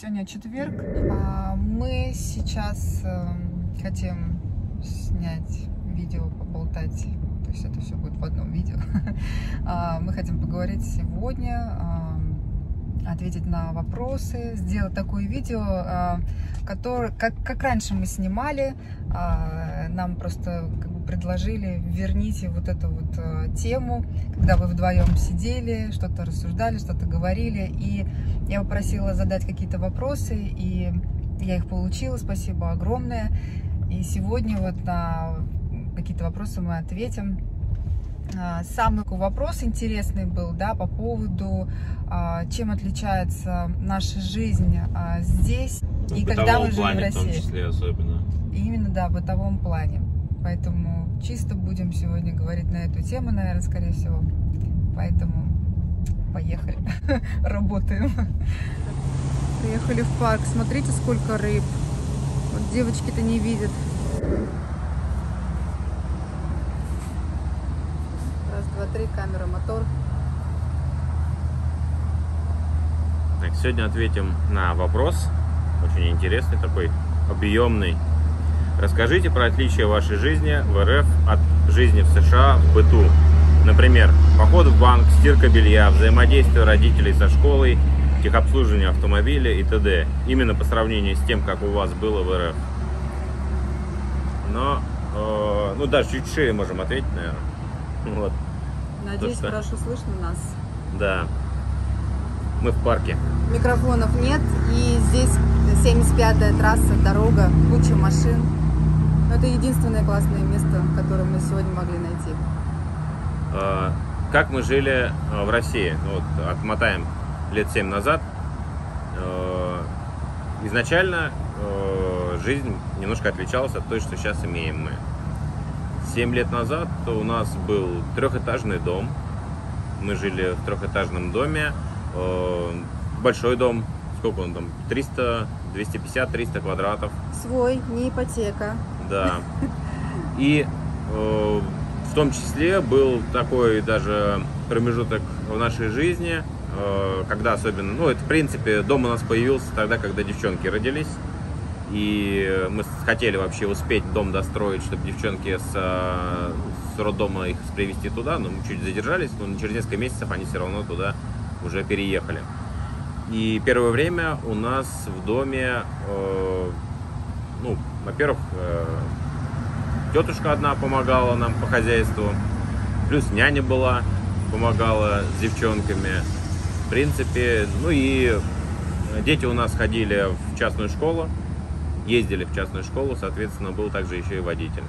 Сегодня четверг. А, Мы сейчас эм, хотим снять видео, поболтать. То есть это все будет в одном видео. А, Мы хотим поговорить сегодня, ам, ответить на вопросы, сделать такое видео, а, которое, как, как раньше мы снимали, а, нам просто предложили верните вот эту вот а, тему, когда вы вдвоем сидели, что-то рассуждали, что-то говорили, и я попросила задать какие-то вопросы, и я их получила, спасибо огромное. И сегодня вот на какие-то вопросы мы ответим. А, Самый такой вопрос интересный был, да, по поводу, а, чем отличается наша жизнь а, здесь и в когда мы живем в плане в том России. числе особенно. И Именно, да, в бытовом плане. Поэтому чисто будем сегодня говорить на эту тему, наверное, скорее всего. Поэтому поехали, работаем. Приехали в парк, смотрите, сколько рыб. Вот девочки-то не видят. Раз, два, три, камера, мотор. Так, сегодня ответим на вопрос, очень интересный такой, объемный. Расскажите про отличия вашей жизни в РФ от жизни в США в быту. Например, поход в банк, стирка белья, взаимодействие родителей со школой, техобслуживание автомобиля и т.д. Именно по сравнению с тем, как у вас было в РФ. Но, э, ну даже чуть шире можем ответить, наверное. Вот, Надеюсь, что? хорошо слышно нас. да. Мы в парке. Микрофонов нет, и здесь 75-я трасса, дорога, куча машин. Но это единственное классное место, которое мы сегодня могли найти. Э, Как мы жили э, в России? Ну, вот отмотаем лет 7 назад. Э, Изначально жизнь немножко отличалась от той, что сейчас имеем мы. 7 лет назад у нас был трехэтажный дом. Мы жили в трехэтажном доме. Большой дом. Сколько он там? 300, 250, 300 квадратов. Свой, не ипотека. Да. И э, в том числе был такой даже промежуток в нашей жизни, э, когда особенно, ну, это в принципе дом у нас появился тогда, когда девчонки родились. И мы хотели вообще успеть дом достроить, чтобы девчонки с, с роддома их привезти туда, но мы чуть задержались, но через несколько месяцев они все равно туда уже переехали. И первое время у нас в доме, э, ну, во-первых, э, тетушка одна помогала нам по хозяйству, плюс няня была, помогала с девчонками. В принципе, ну и дети у нас ходили в частную школу, ездили в частную школу, соответственно, был также еще и водитель.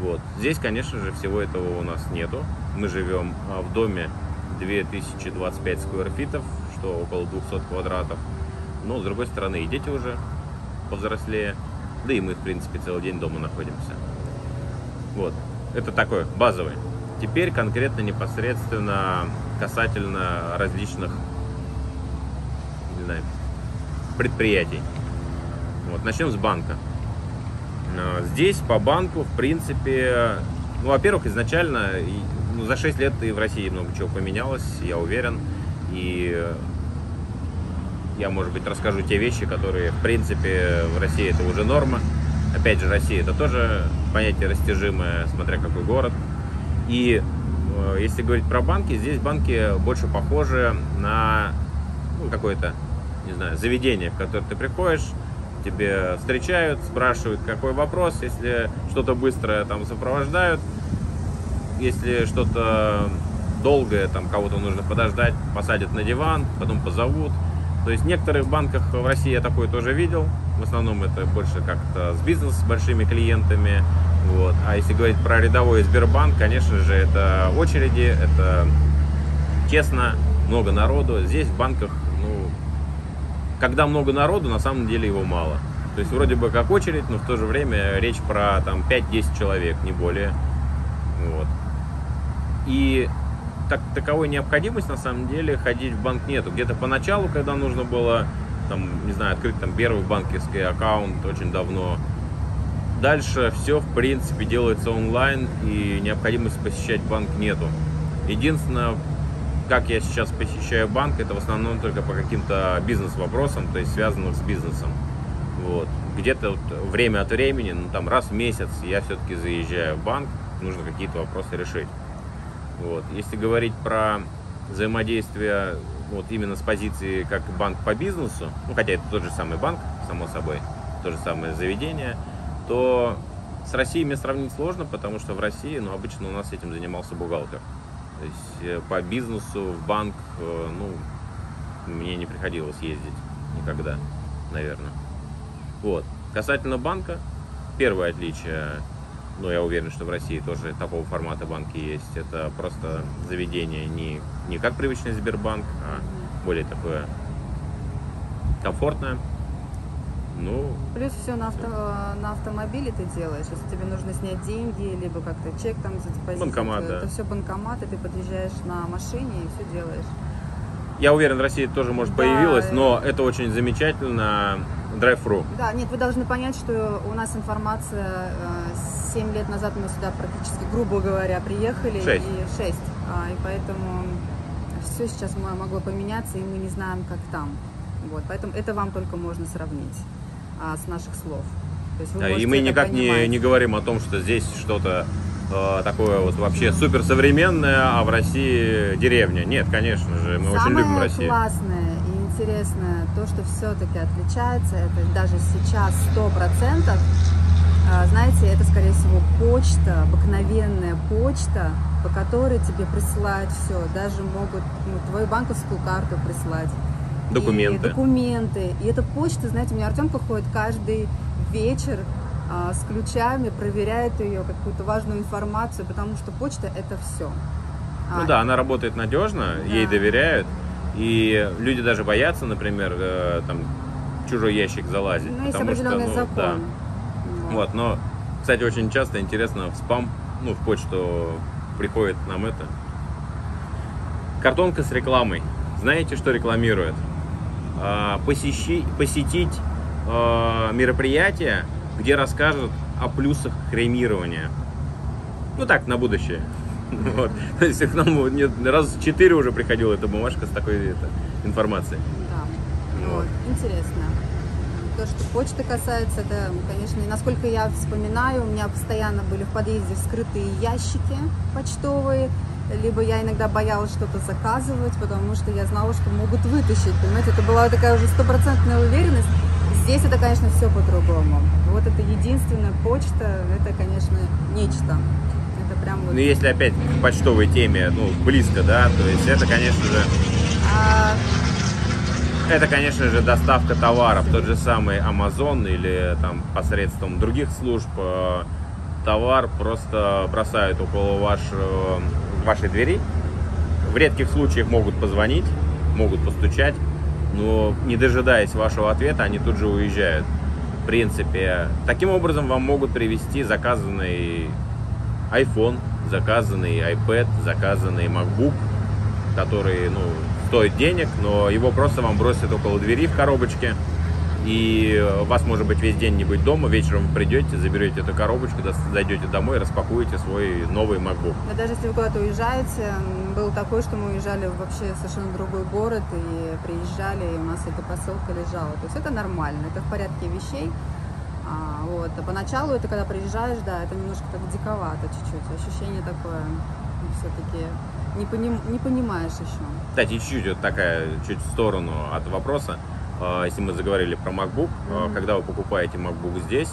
Вот. Здесь, конечно же, всего этого у нас нету. Мы живем а, в доме 2025 скверфитов, что около 200 квадратов. Но, с другой стороны, и дети уже повзрослее. Да и мы, в принципе, целый день дома находимся. Вот. Это такое, базовый. Теперь конкретно непосредственно касательно различных не знаю, предприятий. Вот, начнем с банка. А, Здесь по банку, в принципе, ну, во-первых, изначально ну, за 6 лет и в России много чего поменялось, я уверен. И я, может быть, расскажу те вещи, которые, в принципе, в России это уже норма. Опять же, Россия это тоже понятие растяжимое, смотря какой город. И э, если говорить про банки, здесь банки больше похожи на ну, какое-то, не знаю, заведение, в которое ты приходишь, тебе встречают, спрашивают, какой вопрос, если что-то быстрое там сопровождают, если что-то долгое, там кого-то нужно подождать, посадят на диван, потом позовут. То есть в некоторых банках в России я такое тоже видел. В основном это больше как-то с бизнес с большими клиентами. Вот. А если говорить про рядовой Сбербанк, конечно же, это очереди, это тесно, много народу. Здесь в банках, ну, когда много народу, на самом деле его мало. То есть вроде бы как очередь, но в то же время речь про там 5-10 человек, не более. Вот. И так, таковой необходимости на самом деле ходить в банк нету. Где-то поначалу, когда нужно было, там, не знаю, открыть там первый банковский аккаунт очень давно. Дальше все, в принципе, делается онлайн, и необходимости посещать банк нету. Единственное, как я сейчас посещаю банк, это в основном только по каким-то бизнес-вопросам, то есть связанным с бизнесом. Вот. Где-то вот время от времени, ну там раз в месяц я все-таки заезжаю в банк, нужно какие-то вопросы решить. Вот. Если говорить про взаимодействие вот именно с позиции как банк по бизнесу, ну хотя это тот же самый банк, само собой, то же самое заведение, то с Россией мне сравнить сложно, потому что в России, ну, обычно у нас этим занимался бухгалтер. То есть э, по бизнесу в банк, э, ну, мне не приходилось ездить никогда, наверное. Вот. Касательно банка, первое отличие, ну, я уверен, что в России тоже такого формата банки есть, это просто заведение не, не как привычный Сбербанк, а более такое комфортное, ну, Плюс все на, авто, на автомобиле ты делаешь. Если тебе нужно снять деньги, либо как-то чек там задепозитить. Банкомат, это да. все банкомат, и ты подъезжаешь на машине и все делаешь. Я уверен, в России тоже, может, Да. появилось, но это очень замечательно. Drive-thru. Да, нет, вы должны понять, что у нас информация э, 7 лет назад мы сюда практически, грубо говоря, приехали. Шесть. И 6. и поэтому все сейчас мо- могло поменяться, и мы не знаем, как там. Вот, поэтому это вам только можно сравнить а, с наших слов. То есть вы Да, и мы никак не, понимать. не говорим о том, что здесь что-то э, такое вот вообще суперсовременное, а в России деревня. Нет, конечно же, мы очень Самое любим Россию. классное и интересное, то, что все-таки отличается, это даже сейчас 100%, а, знаете, это, скорее всего, почта, обыкновенная почта, по которой тебе присылают все. Даже могут ну, твою банковскую карту прислать. Документы. И документы. И эта почта, знаете, у меня Артемка ходит каждый вечер а, с ключами, проверяет ее, какую-то важную информацию, потому что почта это все. Ну да, она работает надежно, ей Да. доверяют. И люди даже боятся, например, э, там чужой ящик залазить. Ну, есть потому что, определенный ну, закон. да. Вот. Вот, но, кстати, очень часто интересно в спам, ну, в почту приходит нам это. Картонка с рекламой. Знаете, что рекламирует? А, посещи- посетить а, мероприятие, где расскажут о плюсах кремирования. Ну так, на будущее. Вот. То есть к нам нет, раз в четыре уже приходила эта бумажка с такой это, информацией. Да. Вот. Вот. Интересно. То, что почты касается, это, конечно, и насколько я вспоминаю, у меня постоянно были в подъезде вскрытые ящики почтовые, либо я иногда боялась что-то заказывать, потому что я знала, что могут вытащить, понимаете, это была такая уже стопроцентная уверенность. Здесь это, конечно, все по-другому. Вот это единственная почта, это, конечно, нечто. Прям вот... Ну, если опять к почтовой теме, ну, близко, да, то есть это, конечно же, А, Это, конечно же, доставка товаров, тот же самый Amazon или там посредством других служб э, товар просто бросают около ваш, э, вашей двери. В редких случаях могут позвонить, могут постучать, но не дожидаясь вашего ответа, они тут же уезжают. В принципе, таким образом вам могут привезти заказанный iPhone, заказанный iPad, заказанный MacBook, который, ну, стоит денег, но его просто вам бросят около двери в коробочке, и у вас может быть весь день не быть дома, вечером вы придете, заберете эту коробочку, зайдете домой, распакуете свой новый MacBook. Но даже если вы куда-то уезжаете, м, было такое, что мы уезжали вообще в совершенно другой город и приезжали, и у нас эта посылка лежала. То есть это нормально, это в порядке вещей. А, вот. а поначалу это когда приезжаешь, да, это немножко так диковато чуть-чуть. Ощущение такое, все-таки не, поним- не понимаешь еще. Кстати, чуть-чуть вот такая, чуть в сторону от вопроса, А, если мы заговорили про MacBook, а, Мгм. когда вы покупаете MacBook здесь,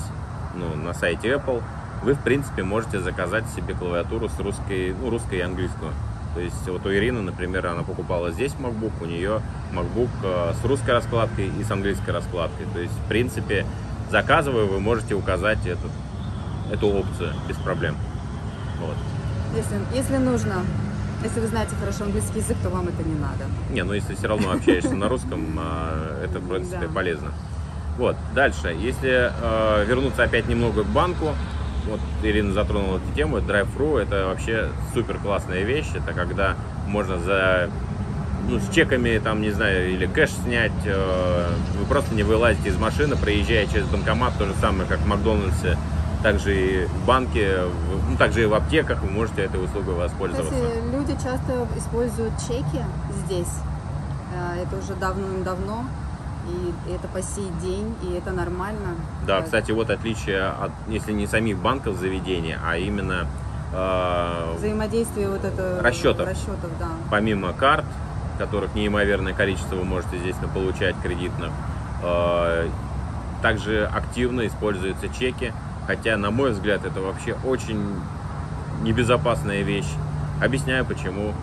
ну, на сайте Apple, вы, в принципе, можете заказать себе клавиатуру с русской, ну, русской и английскую. То есть вот у Ирины, например, она покупала здесь MacBook, у нее MacBook э, с русской раскладкой и с английской раскладкой. То есть, в принципе, заказывая, вы можете указать этот, эту опцию без проблем. Вот. Если, если нужно, если вы знаете хорошо английский язык, то вам это не надо. Не, ну если все равно общаешься на русском, а, это, в принципе, полезно. Вот, дальше. Если э, вернуться опять немного к банку, вот Ирина затронула эту тему, drive-thru это вообще супер классная вещь. Это когда можно за ну, с чеками, там, не знаю, или кэш снять, э, вы просто не вылазите из машины, проезжая через банкомат, то же самое, как в Макдональдсе, также и в банке, ну, также и в аптеках вы можете этой услугой воспользоваться. Кстати, люди часто используют чеки здесь. Э, Это уже давным-давно. И это по сей день, и это нормально. Да, Э, кстати, вот отличие от, если не самих банков заведения, а именно э, Взаимодействие вот это... Расчетов. Расчетов, да. помимо карт, которых неимоверное количество вы можете здесь получать кредитных, э, также активно используются чеки, хотя, на мой взгляд, это вообще очень небезопасная вещь. Объясняю почему.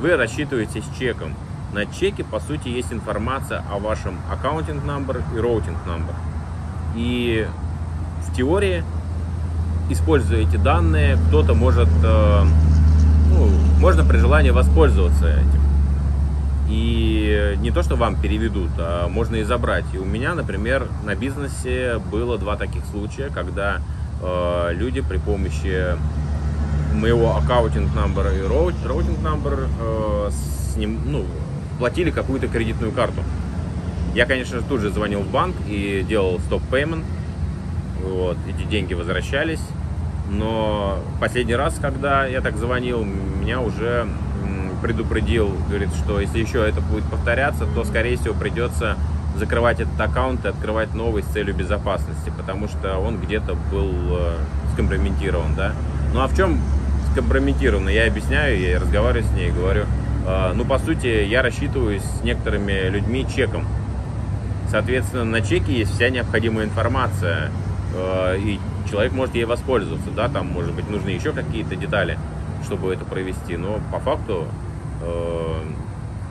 Вы рассчитываетесь чеком. На чеке, по сути, есть информация о вашем accounting number и routing number. И в теории, используя эти данные, кто-то может, э, ну, можно при желании воспользоваться этим. И не то, что вам переведут, а можно и забрать. И у меня, например, на бизнесе было два таких случая, когда э, люди при помощи моего accounting number и routing number э, с ним, ну, платили какую-то кредитную карту. Я, конечно, тут же звонил в банк и делал stop payment. Вот, эти деньги возвращались. Но последний раз, когда я так звонил, меня уже предупредил, говорит, что если еще это будет повторяться, то, скорее всего, придется закрывать этот аккаунт и открывать новый с целью безопасности, потому что он где-то был э, скомпрометирован, да. Ну а в чем скомпрометировано? Я объясняю, я разговариваю с ней, говорю, э, ну по сути я рассчитываюсь с некоторыми людьми чеком. Соответственно, на чеке есть вся необходимая информация, э, и человек может ей воспользоваться, да, там, может быть, нужны еще какие-то детали, чтобы это провести, но по факту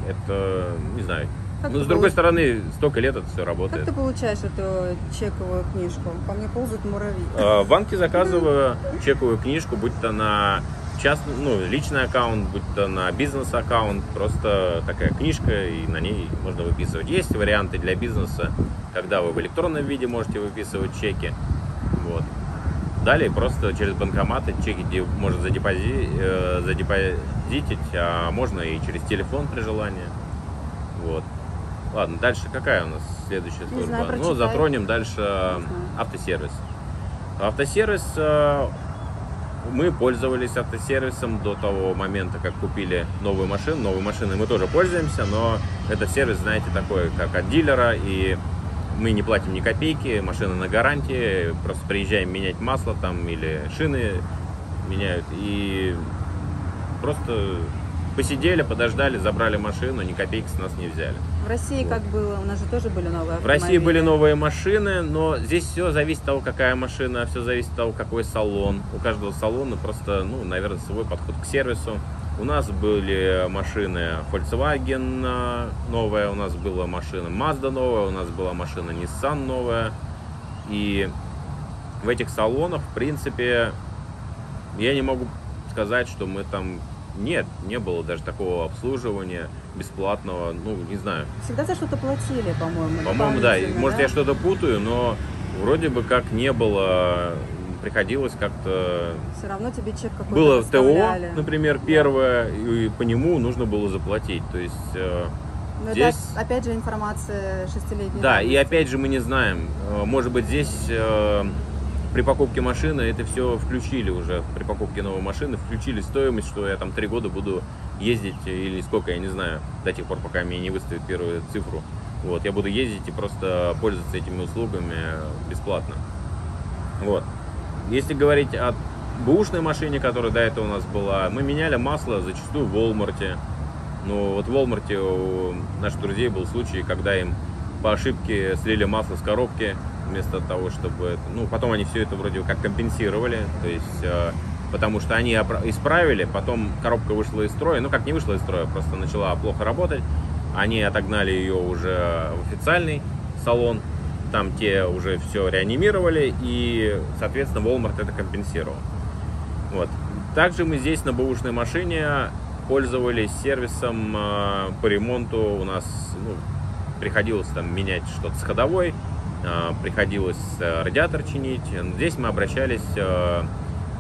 это, не знаю, Как ну, ты с другой получ- стороны, столько лет это все Как работает. ты получаешь эту чековую книжку? По мне ползают муравьи. Э, В банке заказываю чековую книжку, будь то на частный, ну, личный аккаунт, будь то на бизнес-аккаунт, просто такая книжка, и на ней можно выписывать. Есть варианты для бизнеса, когда вы в электронном виде можете выписывать чеки. Вот. Далее просто через банкоматы чеки можно задепози- э, задепозитить, а можно и через телефон при желании. Вот. Ладно, дальше какая у нас следующая служба? знаю, ну, затронем дальше э, автосервис. Автосервис, э, мы пользовались автосервисом до того момента, как купили новую машину. Новой машиной мы тоже пользуемся, но это сервис, знаете, такой, как от дилера, и мы не платим ни копейки, машина на гарантии, просто приезжаем менять масло там или шины меняют, и просто посидели, подождали, забрали машину, ни копейки с нас не взяли. В России Вот. как было? У нас же тоже были новые В России были автомобили. новые машины, но здесь все зависит от того, какая машина, все зависит от того, какой салон. У каждого салона просто, ну, наверное, свой подход к сервису. У нас были машины Volkswagen а, новая, у нас была машина Mazda новая, у нас была машина Nissan новая. И в этих салонах, в принципе, я не могу сказать, что мы там... Нет, не было даже такого обслуживания бесплатного, ну, не знаю. Всегда за что-то платили, по-моему. По-моему, да. Дополнительно, Может, я что-то путаю, но вроде бы как не было. Приходилось как-то... Все равно тебе чек какой-то Было ТО, например, первое, и по нему нужно было заплатить. То есть, э, Но здесь- это опять же информация шестилетней да, и опять же мы не знаем. Э, Может быть, здесь э, при покупке машины это все включили уже. При покупке новой машины включили стоимость, что я там три года буду ездить, или сколько, я не знаю, до тех пор, пока мне не выставят первую цифру. Вот, я буду ездить и просто пользоваться этими услугами бесплатно. Вот. Если говорить о бэушной машине, которая до этого у нас была, мы меняли масло зачастую в Волмарте. Но вот в Волмарте у наших друзей был случай, когда им по ошибке слили масло с коробки вместо того, чтобы... Ну, потом они все это вроде как компенсировали, то есть... э, Потому что они исправили, потом коробка вышла из строя, ну как не вышла из строя, просто начала плохо работать. Они отогнали ее уже в официальный салон, там те уже все реанимировали, и, соответственно, Walmart это компенсировал. Вот. Также мы здесь на бэушной машине пользовались сервисом э, по ремонту. У нас ну, приходилось там менять что-то с ходовой, э, приходилось э, радиатор чинить. Здесь мы обращались э,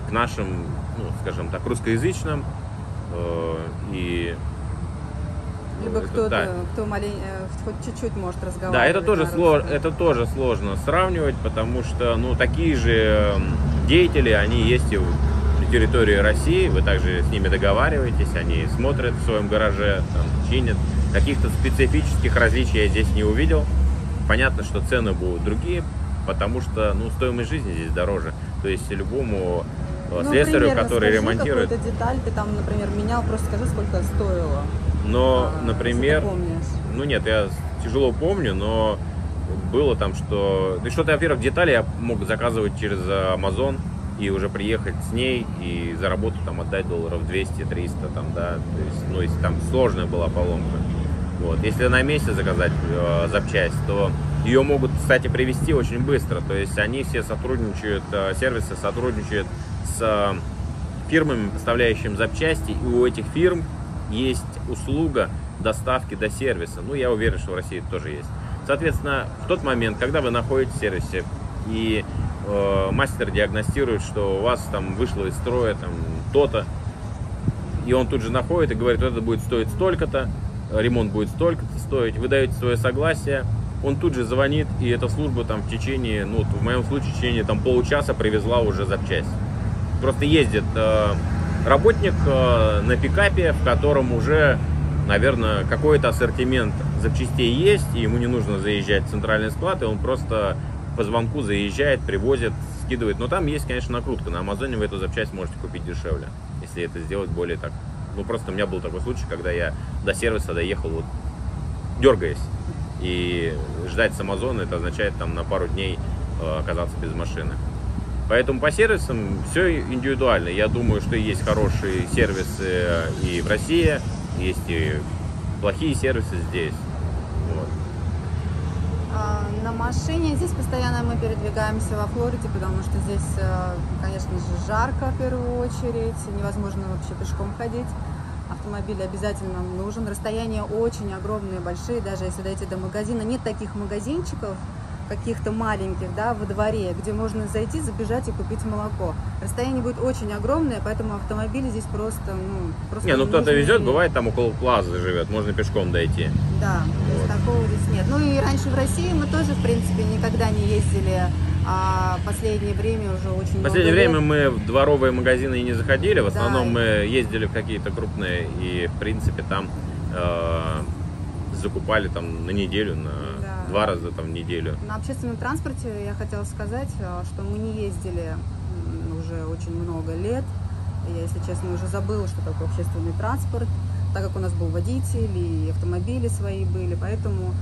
к нашим, ну, скажем так, русскоязычным э, и Либо кто-то, да. кто малень- э, хоть чуть-чуть может разговаривать. Да, это тоже, на сло- русском. это тоже сложно сравнивать, потому что, ну, такие же м, деятели, они есть и на территории России, вы также с ними договариваетесь, они смотрят в своем гараже, там, чинят. Каких-то специфических различий я здесь не увидел. Понятно, что цены будут другие, потому что ну, стоимость жизни здесь дороже. То есть любому э, Ну, слесарю, примерно который скажи ремонтирует. какую-то деталь ты там, например, менял, просто скажи, сколько стоило. Но, А, например, ну нет, я тяжело помню, но было там, что... Да что-то, во-первых, детали я мог заказывать через Amazon и уже приехать с ней и за работу там отдать долларов 200-300 там, да, то есть, ну, если там сложная была поломка. Вот. Если на месте заказать э, запчасть, то ее могут, кстати, привезти очень быстро. То есть они все сотрудничают, э, сервисы сотрудничают с э, фирмами, поставляющими запчасти, и у этих фирм есть услуга доставки до сервиса. Ну, я уверен, что в России тоже есть. Соответственно, в тот момент, когда вы находитесь в сервисе, и э, мастер диагностирует, что у вас там вышло из строя там то-то, и он тут же находит и говорит, это будет стоить столько-то, ремонт будет столько-то стоить, вы даете свое согласие, он тут же звонит, и эта служба там в течение, ну, вот в моем случае, в течение там получаса привезла уже запчасть. Просто ездит э, работник э, на пикапе, в котором уже, наверное, какой-то ассортимент запчастей есть, и ему не нужно заезжать в центральный склад, и он просто по звонку заезжает, привозит, скидывает. Но там есть, конечно, накрутка. На Амазоне вы эту запчасть можете купить дешевле, если это сделать более так. Ну, просто у меня был такой случай, когда я до сервиса доехал вот дергаясь. И ждать с Амазона, это означает там на пару дней э, оказаться без машины. Поэтому по сервисам все индивидуально. Я думаю, что есть хорошие сервисы и в России, есть и плохие сервисы здесь. Вот. А, На машине здесь постоянно мы передвигаемся во Флориде, потому что здесь, э, конечно же, жарко в первую очередь, невозможно вообще пешком ходить. Автомобиль обязательно нужен. Расстояния очень огромные, большие, даже если дойти до магазина. Нет таких магазинчиков, каких-то маленьких, да, во дворе, где можно зайти, забежать и купить молоко. Расстояние будет очень огромное, поэтому автомобили здесь просто, ну, просто Не, ну кто-то везет, бывает там около плазы живет, можно пешком дойти. Да, есть такого здесь нет. Ну и раньше в России мы тоже, в принципе, никогда не ездили, а последнее время уже очень последнее много лет. время мы в дворовые магазины и не заходили, в Да. основном мы ездили в какие-то крупные и, в принципе, там э, закупали там на неделю, на Да. Два раза там в неделю. На общественном транспорте я хотела сказать, э, что мы не ездили уже очень много лет. Я, если честно, уже забыла, что такое общественный транспорт, так как у нас был водитель и автомобили свои были, поэтому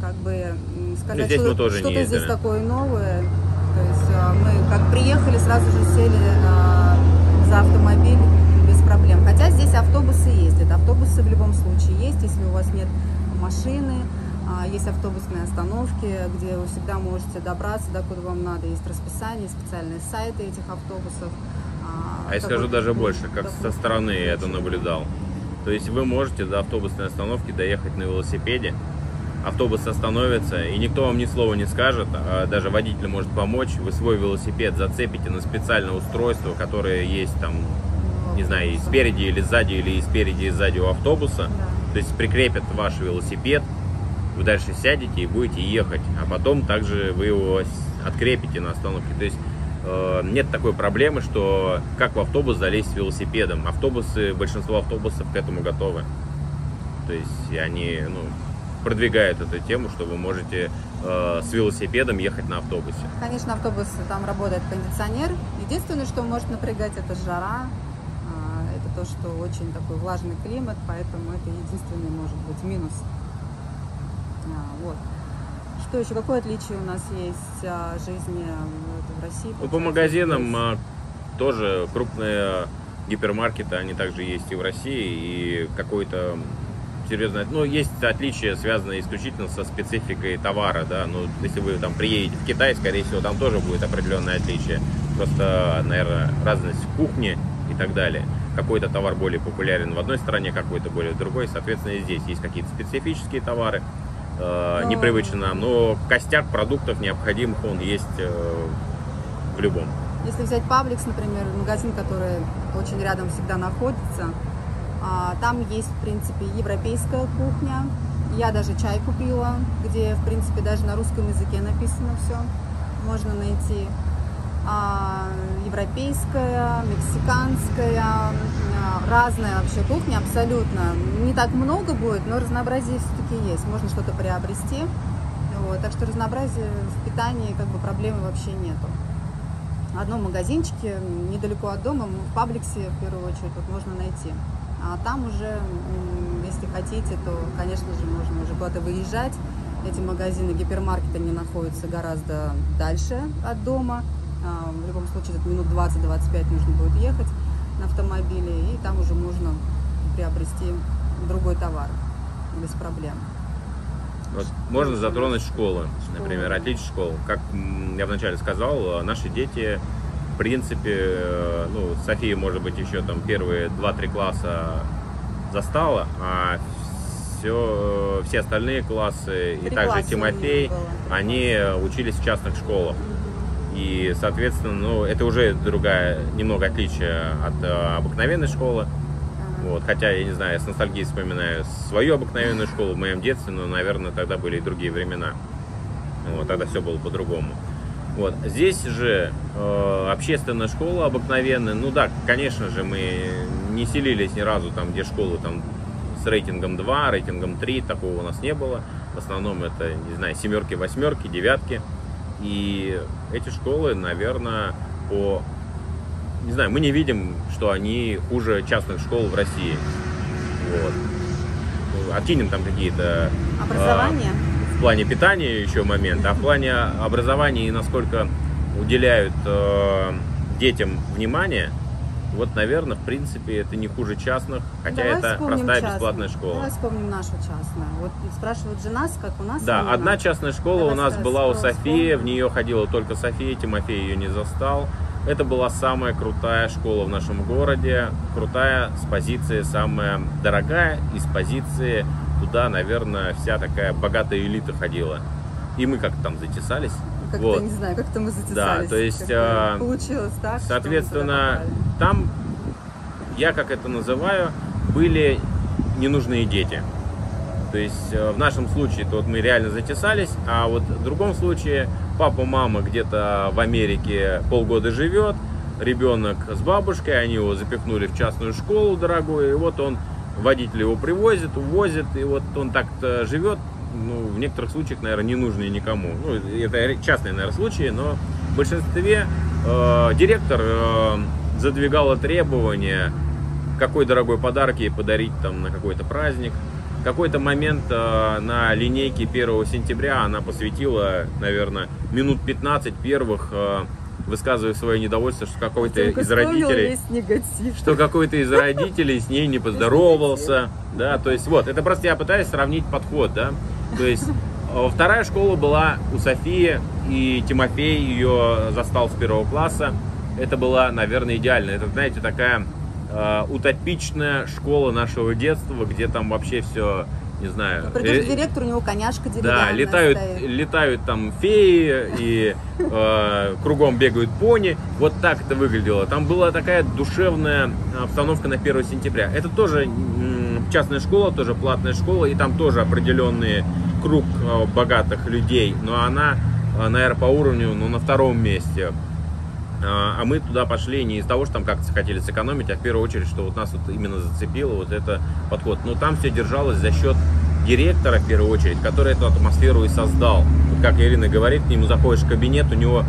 как бы м, сказать, здесь что тоже не что-то здесь такое новое. То есть э, мы как приехали, сразу же сели э, за автомобиль без проблем. Хотя здесь автобусы ездят. Автобусы в любом случае есть, если у вас нет машины, Есть автобусные остановки, где вы всегда можете добраться, до куда вам надо. Есть расписание, специальные сайты этих автобусов. А я скажу даже больше, как со стороны я это наблюдал. То есть вы можете до автобусной остановки доехать на велосипеде, автобус остановится, и никто вам ни слова не скажет, а даже водитель может помочь, вы свой велосипед зацепите на специальное устройство, которое есть там, ну, не знаю, и спереди или сзади, или и спереди и сзади у автобуса. То есть прикрепят ваш велосипед, вы дальше сядете и будете ехать, а потом также вы его открепите на остановке. То есть э, нет такой проблемы, что как в автобус залезть с велосипедом. Автобусы, большинство автобусов к этому готовы. То есть они ну, продвигают эту тему, что вы можете э, с велосипедом ехать на автобусе. Конечно, автобус, там работает кондиционер. Единственное, что может напрягать, это жара. А, Это то, что очень такой влажный климат, поэтому это единственный, может быть, минус. А, Вот. Что еще? Какое отличие у нас есть а, жизни в России? Ну, по магазинам а, тоже крупные гипермаркеты, они также есть и в России, и какой-то серьезное, ну, есть отличия, связанные исключительно со спецификой товара, да, ну, если вы там приедете в Китай, скорее всего, там тоже будет определенное отличие, просто, наверное, разность в кухне и так далее. Какой-то товар более популярен в одной стране, какой-то более в другой, соответственно, и здесь есть какие-то специфические товары, э, непривычно нам, но костяк продуктов необходимых, он есть э, в любом. Если взять Пабликс, например, магазин, который очень рядом всегда находится, а, там есть, в принципе, европейская кухня. Я даже чай купила, где, в принципе, даже на русском языке написано все. Можно найти. А, европейская, мексиканская, разная вообще кухня абсолютно. Не так много будет, но разнообразие все-таки есть. Можно что-то приобрести. Вот, так что разнообразия в питании как бы проблемы вообще нету. В одном магазинчике недалеко от дома, в Пабликсе в первую очередь, вот можно найти. А там уже, если хотите, то, конечно же, можно уже куда-то выезжать. Эти магазины, гипермаркеты, они находятся гораздо дальше от дома. А, в любом случае, минут 20-25 нужно будет ехать на автомобиле, и там уже можно приобрести другой товар без проблем. Вот можно затронуть школы, например, отличие школ. Как я вначале сказал, наши дети, в принципе, э, ну, София, может быть, еще там первые 2-3 класса застала, а все, э, все остальные классы, и также Тимофей, они учились в частных школах. И, соответственно, ну, это уже другая, немного отличие от э, обыкновенной школы. Вот, хотя, я не знаю, я с ностальгией вспоминаю свою обыкновенную школу в моем детстве, но, наверное, тогда были и другие времена. Вот, тогда все было по-другому. Вот. Здесь же э, общественная школа обыкновенная. Ну да, конечно же, мы не селились ни разу там, где школы там с рейтингом 2, рейтингом 3, такого у нас не было. В основном это, не знаю, семерки, восьмерки, девятки. И эти школы, наверное, по не знаю, мы не видим, что они хуже частных школ в России. Вот. Откинем там какие-то... Образование? А, в плане питания еще момент, а в плане образования и насколько уделяют э, детям внимание, вот, наверное, в принципе, это не хуже частных, хотя Давай это простая частную. бесплатная школа. Давай вспомним нашу частную. Вот спрашивают же нас, как у нас. Да, именно. одна частная школа Давай у нас была у Софии, в нее ходила только София, Тимофей ее не застал. Это была самая крутая школа в нашем городе, крутая с позиции самая дорогая, и с позиции туда, наверное, вся такая богатая элита ходила. И мы как-то там затесались. Как-то, вот. не знаю, как-то мы затесались. Да, то есть... Э, получилось так, Соответственно, там, я как это называю, были ненужные дети. То есть э, в нашем случае то вот мы реально затесались, а вот в другом случае папа, мама где-то в Америке полгода живет, ребенок с бабушкой, они его запихнули в частную школу дорогую, и вот он, водитель его привозит, увозит, и вот он так-то живет, ну, в некоторых случаях, наверное, не нужные никому. Ну, это частные, наверное, случаи, но в большинстве э, директор э, задвигала требования, какой дорогой подарок ей подарить там на какой-то праздник, какой-то момент э, на линейке 1 сентября она посвятила, наверное, минут 15 первых, э, высказывая свое недовольство, что какой-то из родителей, что какой-то из родителей с ней не поздоровался, да, то есть вот, это просто я пытаюсь сравнить подход, да, то есть э, вторая школа была у Софии, и Тимофей ее застал с первого класса, это была, наверное, идеально, это, знаете, такая э, утопичная школа нашего детства, где там вообще все, не знаю. Придешь к директору, у него коняшка деревянная Да, летают, стоит. летают там феи и э, кругом бегают пони. Вот так это выглядело. Там была такая душевная обстановка на 1 сентября. Это тоже частная школа, тоже платная школа, и там тоже определенный круг э, богатых людей, но она, э, наверное, по уровню ну, на втором месте а, а мы туда пошли не из-за того, что там как-то хотели сэкономить, а в первую очередь, что вот нас вот именно зацепило вот это подход. Но там все держалось за счет директора, в первую очередь, который эту атмосферу и создал. Вот как Ирина говорит, к нему заходишь в кабинет, у него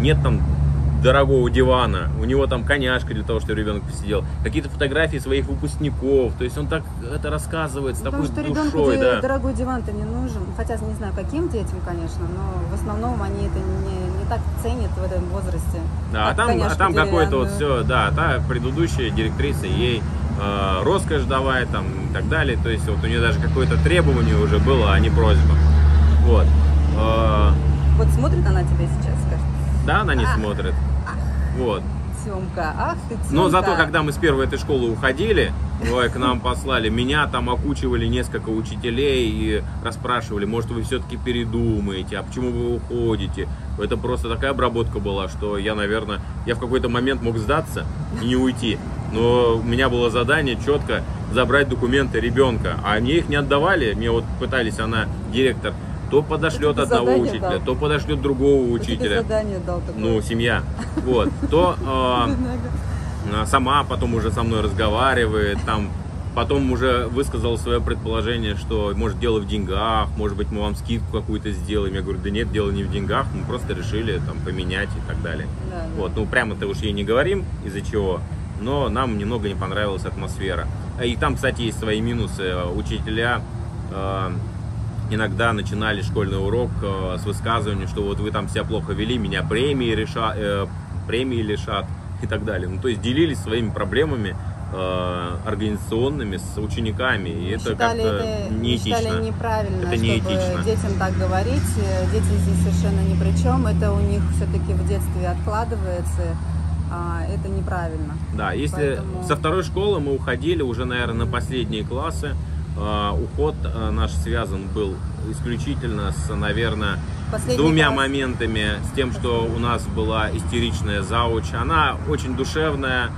нет там дорогого дивана, у него там коняшка для того, чтобы ребенок посидел, какие-то фотографии своих выпускников, то есть он так это рассказывает с Потому такой что душой, да. дорогой диван-то не нужен, хотя не знаю, каким детям, конечно, но в основном они это не, не так ценят в этом возрасте. Да, а там, а там какое-то вот все, да, та предыдущая директриса ей э, роскошь давай там и так далее, то есть вот у нее даже какое-то требование уже было, а не просьба. Вот. Э, вот смотрит она тебя сейчас, скажет? Да, она не смотрит. Вот. Тёмка, ах ты, Тёмка. Но зато, когда мы с первой этой школы уходили, ой, к нам послали, меня там окучивали несколько учителей и расспрашивали, может вы все-таки передумаете, а почему вы уходите? Это просто такая обработка была, что я, наверное, я в какой-то момент мог сдаться и не уйти. Но у меня было задание четко забрать документы ребенка, а мне их не отдавали, мне вот пытались, она, директор, то подошлет тебе одного учителя, дал. то подошлет другого учителя. задание дал такое? Ну, семья. Вот. То э, сама потом уже со мной разговаривает, там потом уже высказала свое предположение, что может дело в деньгах, может быть мы вам скидку какую-то сделаем. Я говорю, да нет, дело не в деньгах, мы просто решили там поменять и так далее. Да, да. Вот, ну прямо-то уж ей не говорим, из-за чего, но нам немного не понравилась атмосфера. А И там, кстати, есть свои минусы. Учителя э, иногда начинали школьный урок э, с высказывания, что вот вы там себя плохо вели, меня премии, реша, э, премии лишат и так далее. Ну, то есть делились своими проблемами э, организационными с учениками, и это как-то неэтично. считали неправильно, Это неэтично. детям так говорить. Дети здесь совершенно ни при чем. Это у них все-таки в детстве откладывается. а, Это неправильно. Да, если Поэтому- со второй школы мы уходили уже, наверное, на последние классы, уход э, наш связан был исключительно с, наверное, Последний двумя класс. моментами. С тем, что у нас была истеричная завуч. Она очень душевная,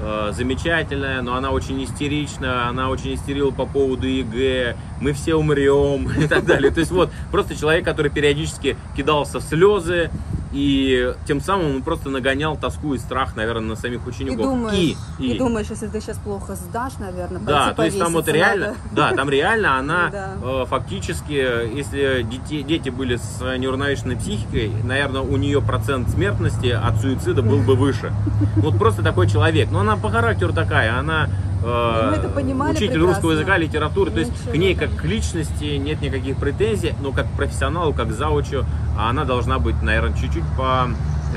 э, замечательная, но она очень истеричная, она очень истерила по поводу ЕГЭ, мы все умрем и так далее. То есть вот просто человек, который периодически кидался в слезы, и тем самым он просто нагонял тоску и страх, наверное, на самих И учеников. думаешь, И- и, и- думаешь, если ты сейчас плохо сдашь, наверное, да, то есть там вот реально, надо. да, там реально она Да. э, фактически, если дети, дети были с неуравновешенной психикой, наверное, у нее процент смертности от суицида был бы выше. Вот просто такой человек. Но она по характеру такая, она э, учитель прекрасно. русского языка, литературы, то есть Ничего к ней как к личности нет никаких претензий, но как к профессионалу, как к заучу, она должна быть, наверное, чуть-чуть по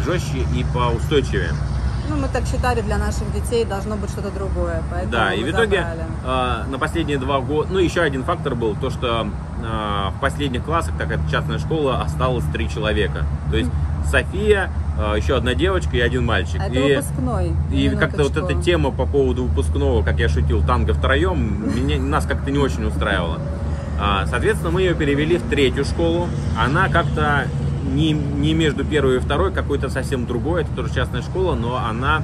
жестче и поустойчивее. Ну, мы так считали, для наших детей должно быть что-то другое. Поэтому Да, и в итоге э, на последние два года, ну еще один фактор был, то что э, в последних классах, так как это частная школа, осталось три человека. То есть София, э, еще одна девочка и один мальчик. А это и выпускной. и как-то вот эта тема по поводу выпускного, как я шутил, танго втроем, меня, нас как-то не очень устраивала. Соответственно, мы ее перевели в третью школу. Она как-то не, не между первой и второй, какой-то совсем другой. Это тоже частная школа, но она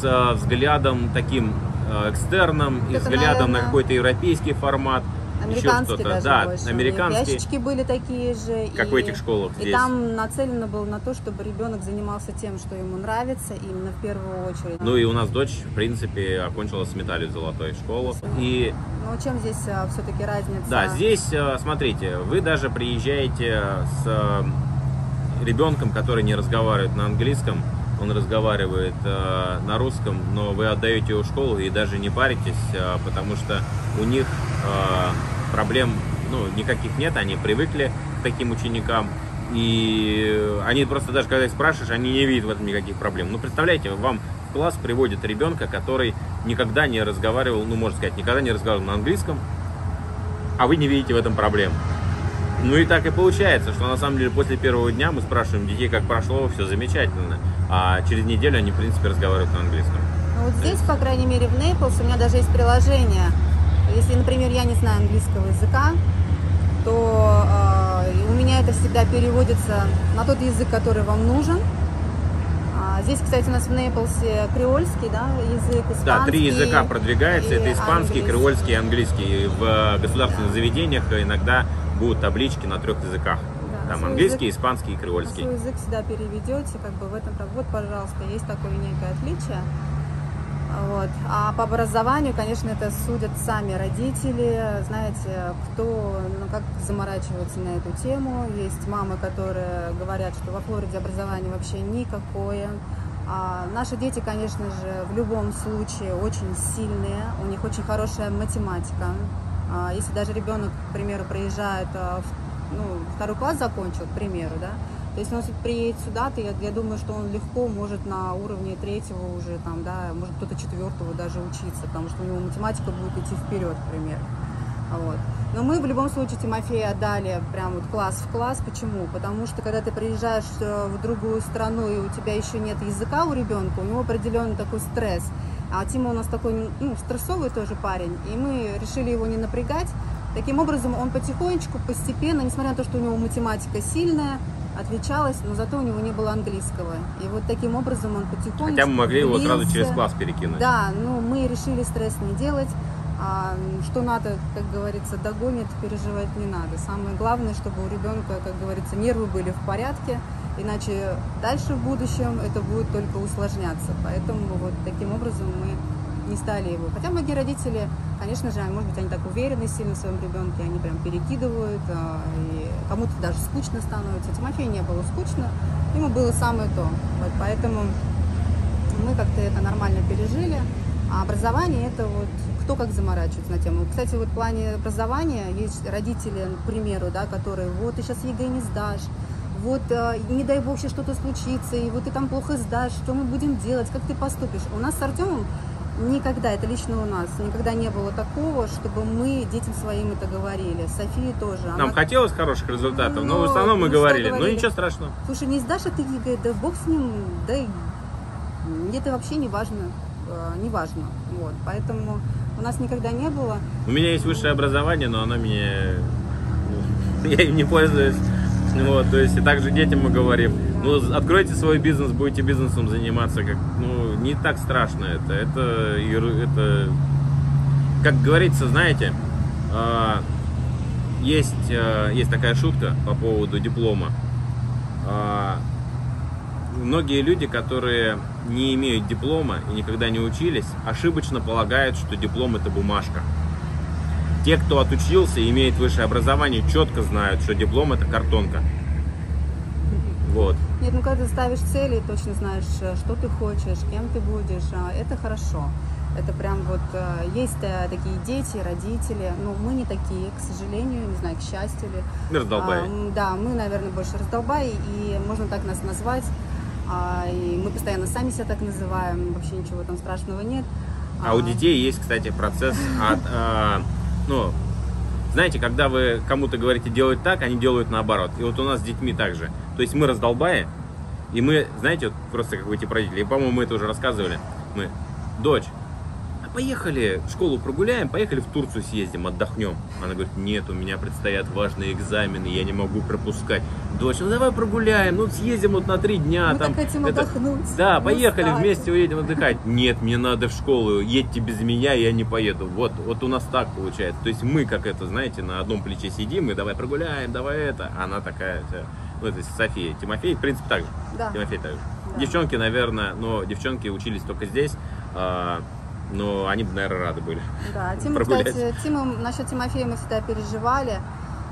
с э, взглядом таким э, экстерном и Это, взглядом на наверное, какой-то европейский формат. еще Американский что-то. даже Да, больше. Американский. Ящички были такие же. Как и, в этих школах И здесь. там нацелено было на то, чтобы ребенок занимался тем, что ему нравится, именно в первую очередь. Ну и у нас дочь, в принципе, окончила с медалью золотой школу. И Но чем здесь все-таки разница? Да, здесь, э, смотрите, вы даже приезжаете с ребенком, который не разговаривает на английском, он разговаривает э, на русском, но вы отдаете его в школу и даже не паритесь, э, потому что у них э, проблем ну, никаких нет, они привыкли к таким ученикам. И они просто даже когда их спрашиваешь, они не видят в этом никаких проблем. Ну, представляете, вам в класс приводит ребенка, который никогда не разговаривал, ну, можно сказать, никогда не разговаривал на английском, а вы не видите в этом проблем. Ну и так и получается, что на самом деле после первого дня мы спрашиваем детей, как прошло, все замечательно. А через неделю они, в принципе, разговаривают на английском. Ну, вот здесь, по крайней мере, в Нейплс у меня даже есть приложение. Если, например, я не знаю английского языка, то э, у меня это всегда переводится на тот язык, который вам нужен. А, здесь, кстати, у нас в Нейплсе креольский да, язык, испанский. Да, три языка продвигается. Это испанский, английский. креольский и английский. В э, государственных заведениях иногда будут таблички на трех языках. Да, Там английский, язык- испанский и креольский. свой язык всегда переведете, как бы в этом, вот, пожалуйста, есть такое некое отличие. Вот. А по образованию, конечно, это судят сами родители, знаете, кто, ну, как заморачиваются на эту тему. Есть мамы, которые говорят, что во Флориде образование вообще никакое. А наши дети, конечно же, в любом случае очень сильные, у них очень хорошая математика. А если даже ребенок, к примеру, приезжает, а, ну, второй класс закончил, к примеру, да, то есть он приедет сюда, то я, я думаю, что он легко может на уровне третьего уже, там, да, может кто-то четвертого даже учиться, потому что у него математика будет идти вперед, к примеру. Вот. Но мы в любом случае Тимофея отдали прям вот класс в класс. Почему? Потому что когда ты приезжаешь э, в другую страну и у тебя еще нет языка у ребенка, у него определенный такой стресс. А Тима у нас такой ну, стрессовый тоже парень, и мы решили его не напрягать. Таким образом, он потихонечку, постепенно, несмотря на то, что у него математика сильная, отличалась, но зато у него не было английского. И вот таким образом он потихонечку Хотя мы могли его сразу влился. через класс перекинуть. Да, ну мы решили стресс не делать. А что надо, как говорится, догонит, переживать не надо. Самое главное, чтобы у ребенка, как говорится, нервы были в порядке, иначе дальше в будущем это будет только усложняться. Поэтому вот таким образом мы не стали его. Хотя многие родители, конечно же, может быть, они так уверены сильно в своем ребенке, они прям перекидывают, а, и кому-то даже скучно становится. Тимофею не было скучно, ему было самое то. Вот поэтому мы как-то это нормально пережили. А образование это вот кто как заморачивается на тему. Кстати, вот в плане образования есть родители, к примеру, да, которые вот ты сейчас ЕГЭ не сдашь, вот э, не дай бог сейчас что-то случится, и вот ты там плохо сдашь, что мы будем делать, как ты поступишь. У нас с Артемом никогда, это лично у нас, никогда не было такого, чтобы мы детям своим это говорили. Софии тоже. Нам хотелось хороших результатов, но, но в основном мы ну, говорили, говорили, ну ничего страшного. Слушай, не сдашь, а ты ЕГЭ, да бог с ним, да это вообще не важно, э, не важно. Вот, поэтому у нас никогда не было. У меня есть высшее образование, но оно мне... ну, Я им не пользуюсь. Вот, то есть и также детям мы говорим, ну, откройте свой бизнес, будете бизнесом заниматься, как, ну, не так страшно это, это, это как говорится, знаете, а, есть, а, есть такая шутка по поводу диплома. А, многие люди, которые не имеют диплома и никогда не учились, ошибочно полагают, что диплом это бумажка. Те, кто отучился и имеет высшее образование, четко знают, что диплом это картонка. Вот. Нет, ну когда ты ставишь цели, точно знаешь, э, что ты хочешь, кем ты будешь, а, это хорошо. Это прям вот э, есть э, такие дети, родители. Ну, мы не такие, к сожалению, не знаю, к счастью ли. Раздолбай. А, да, мы, наверное, больше раздолбай, и можно так нас назвать. А, и мы постоянно сами себя так называем, вообще ничего там страшного нет. А у детей есть, кстати, процесс от, а, ну, знаете, когда вы кому-то говорите делать так, они делают наоборот. И вот у нас с детьми также. То есть мы раздолбаем, и мы, знаете, вот просто как вы эти родители, по-моему, мы это уже рассказывали. Мы, дочь, поехали в школу прогуляем, поехали в Турцию съездим, отдохнем. Она говорит, нет, у меня предстоят важные экзамены, я не могу пропускать. Дочь, ну давай прогуляем, ну съездим вот на три дня. Мы там, так хотим это... отдохнуть. Да, Мы поехали, устали. вместе уедем отдыхать. Нет, мне надо в школу, едьте без меня, я не поеду. Вот, вот у нас так получается. То есть мы, как это, знаете, на одном плече сидим, и давай прогуляем, давай это. Она такая, ну это София, Тимофей, в принципе, так же. Да. Тимофей так же. Да. Девчонки, наверное, но девчонки учились только здесь. Но они бы, наверное, рады были. Да, Тима, кстати, Тима, насчет Тимофея мы всегда переживали,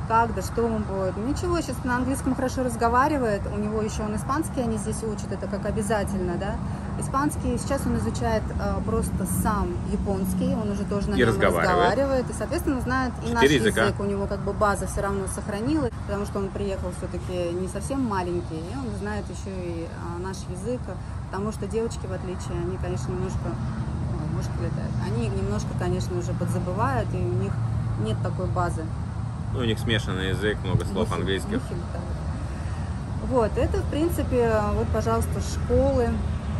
как да, что он будет. Ничего, сейчас на английском хорошо разговаривает, у него еще он испанский, они здесь учат, это как обязательно, да. Испанский, сейчас он изучает э, просто сам японский, он уже тоже на И нем разговаривает. разговаривает, и, соответственно, знает и наш Четыре языка. язык, у него как бы база все равно сохранилась, потому что он приехал все-таки не совсем маленький, и он знает еще и а, наш язык, потому что девочки, в отличие, они, конечно, немножко Ой, мышка летает. Они немножко, конечно, уже подзабывают, и у них нет такой базы. Ну, у них смешанный язык, много слов Мухи- английских. мухи летают. Вот, это, в принципе, вот, пожалуйста, школы.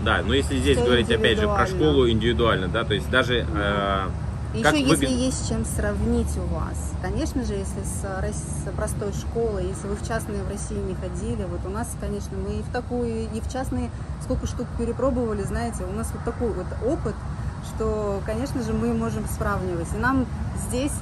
Да, но если здесь Всё говорить опять же про школу индивидуально, да, то есть даже э, Еще Как если есть с чем сравнить у вас. Конечно же, если с, с простой школы, если вы в частные в России не ходили, вот у нас, конечно, мы и в такую, и в частные сколько штук перепробовали, знаете, у нас вот такой вот опыт, что, конечно же, мы можем сравнивать. И нам здесь,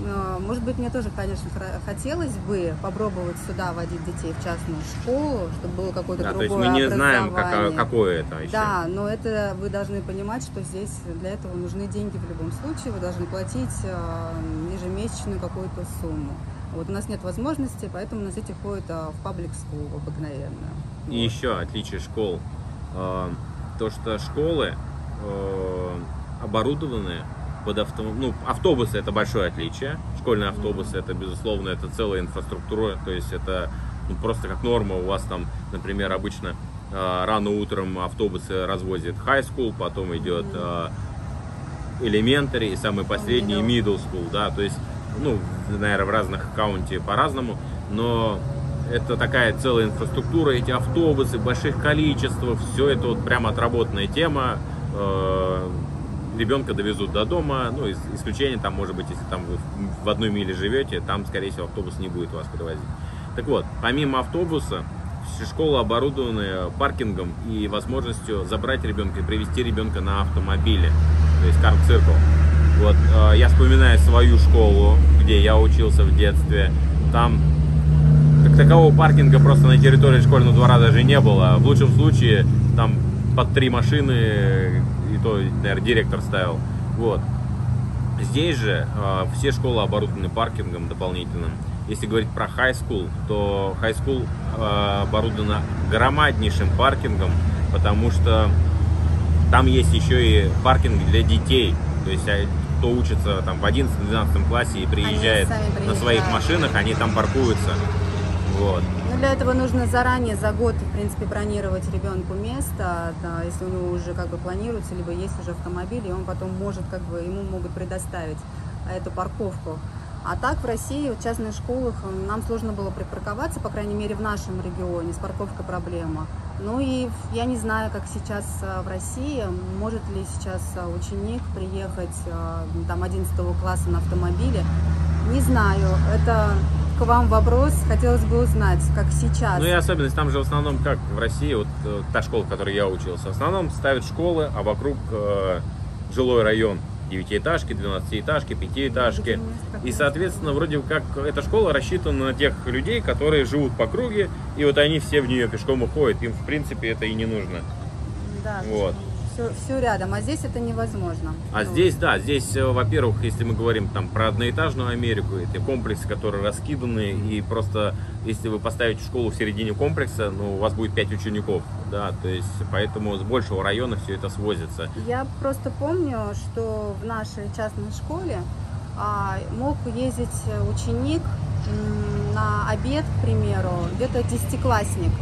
э, может быть, мне тоже, конечно, хотелось бы попробовать сюда водить детей в частную школу, чтобы было какое-то да, то есть другое мы не знаем, как- какое это еще. Да, но это вы должны понимать, что здесь для этого нужны деньги в любом случае. Вы должны платить э, ежемесячную какую-то сумму. Вот у нас нет возможности, поэтому у нас дети ходят э, в паблик school обыкновенную. И Вот. еще отличие школ. то, что школы оборудованы под авто... ну, автобусы это большое отличие. Школьные автобусы это, безусловно, это целая инфраструктура. То есть это ну, просто как норма. У вас там, например, обычно э, рано утром автобусы развозят high school, потом идет э, elementary и самый последний Middle. school, да, то есть, ну, наверное, в разных каунте по-разному, но это такая целая инфраструктура, эти автобусы в больших количествах, все это вот прям отработанная тема. Э, Ребенка довезут до дома, ну, ис- исключение там, может быть, если там вы в- одной миле живете, там, скорее всего, автобус не будет вас подвозить. Так вот, помимо автобуса, все школы оборудованы паркингом и возможностью забрать ребенка и привезти ребенка на автомобиле, то есть кар-циркл. Вот, э, я вспоминаю свою школу, где я учился в детстве. Там как такового паркинга просто на территории школьного двора даже не было. В лучшем случае там под три машины, и то, наверное, директор ставил. Вот. Здесь же э, все школы оборудованы паркингом дополнительным. Если говорить про high school, то high school э, оборудована громаднейшим паркингом, потому что там есть еще и паркинг для детей. То есть а, кто учится там в 11-12 классе и приезжает на своих машинах, они там паркуются. Вот. Ну, для этого нужно заранее, за год, в принципе, бронировать ребенку место, да, если него уже как бы планируется, либо есть уже автомобиль, и он потом может, как бы, ему могут предоставить эту парковку. А так в России, в частных школах, нам сложно было припарковаться, по крайней мере в нашем регионе, с парковкой проблема. Ну и я не знаю, как сейчас э, в России, может ли сейчас э, ученик приехать э, там 11 класса на автомобиле. Не знаю, это к вам вопрос, хотелось бы узнать, как сейчас. Ну и особенность, там же в основном, как в России, вот та школа, в которой я учился, в основном ставят школы, а вокруг э, жилой район девятиэтажки, двенадцатиэтажки, пятиэтажки. И, соответственно, вроде как эта школа рассчитана на тех людей, которые живут по круге, и вот они все в нее пешком уходят. Им, в принципе, это и не нужно. Да. Вот все, все рядом, а здесь это невозможно. А ну. здесь, да, здесь, э, во-первых, если мы говорим там про одноэтажную Америку, это комплексы, которые раскиданы, и просто если вы поставите школу в середине комплекса, ну, у вас будет 5 учеников, да, то есть поэтому с большего района все это свозится. Я просто помню, что в нашей частной школе а, мог ездить ученик на обед, к примеру, где-то десятиклассник.